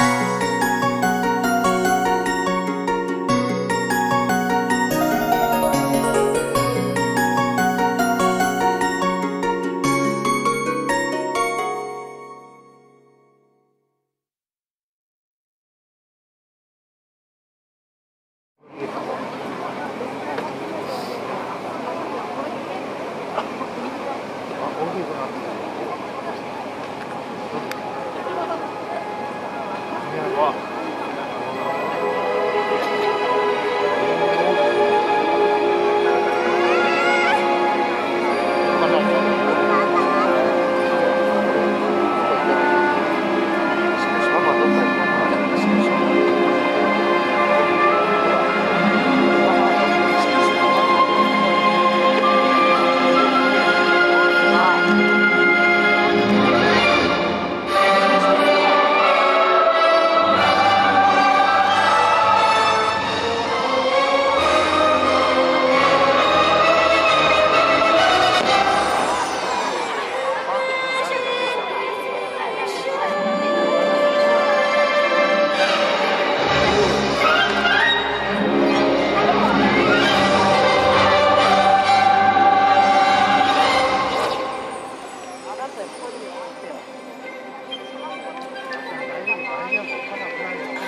Mysteries 네, 토지의상태와 비?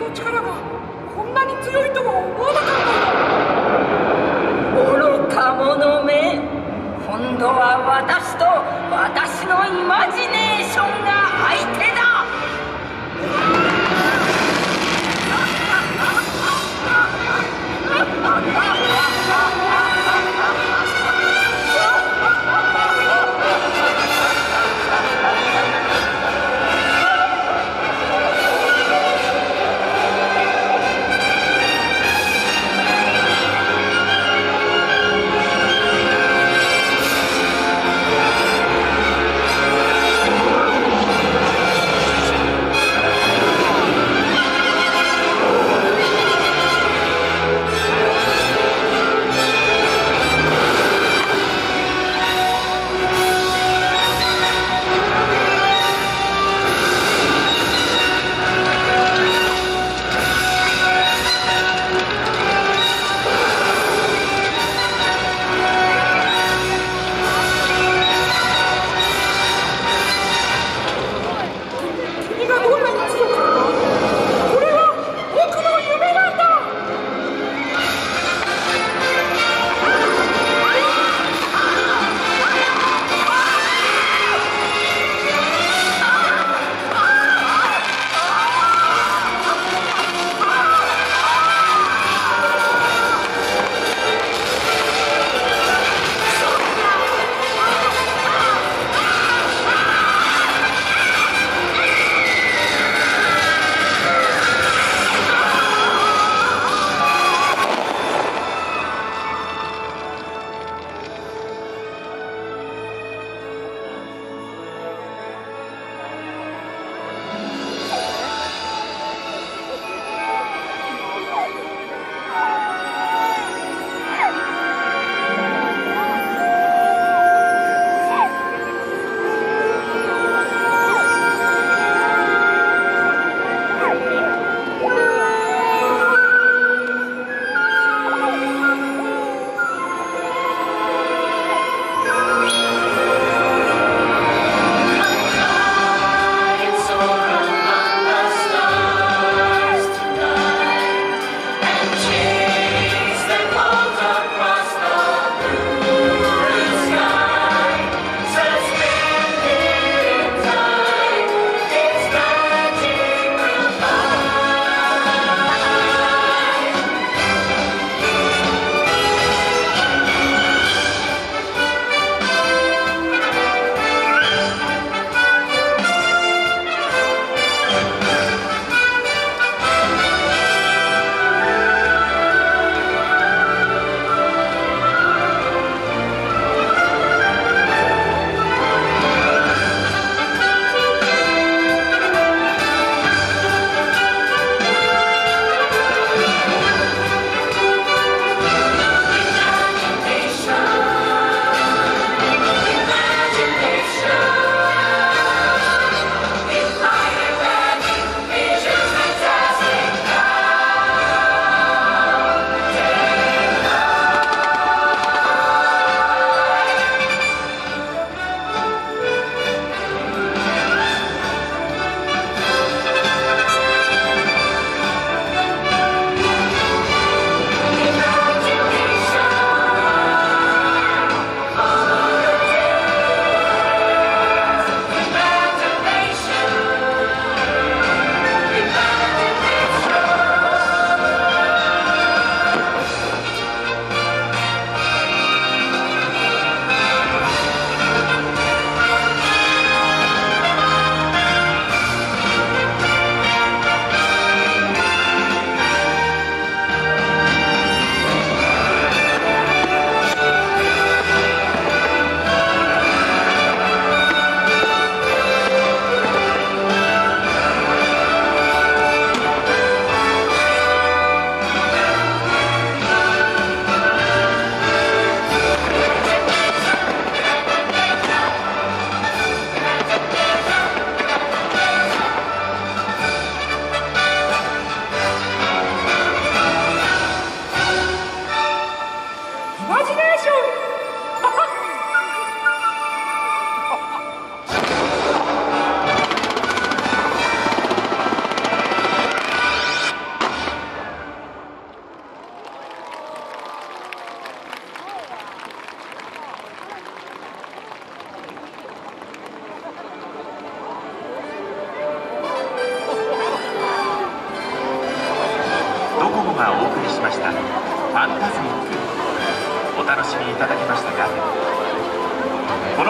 の力がこんなに強いとは思わなかった愚か者め今度は私と私のイマジネーション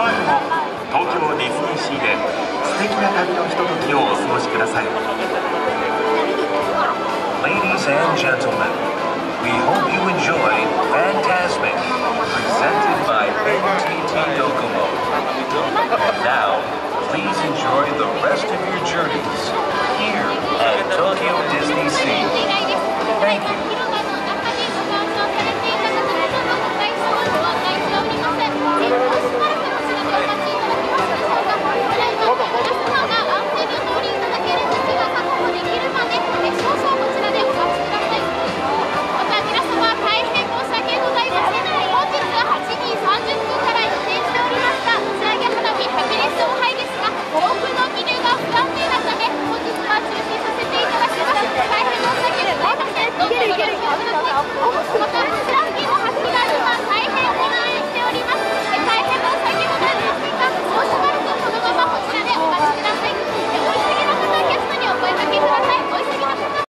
この後も東京ディズニーシーで素敵な旅のひとときをお過ごしください Ladies and gentlemen, we hope you enjoy Fantasmic, presented by NTT Docomo. And now, please enjoy the rest of your journeys here at Tokyo Disney Sea.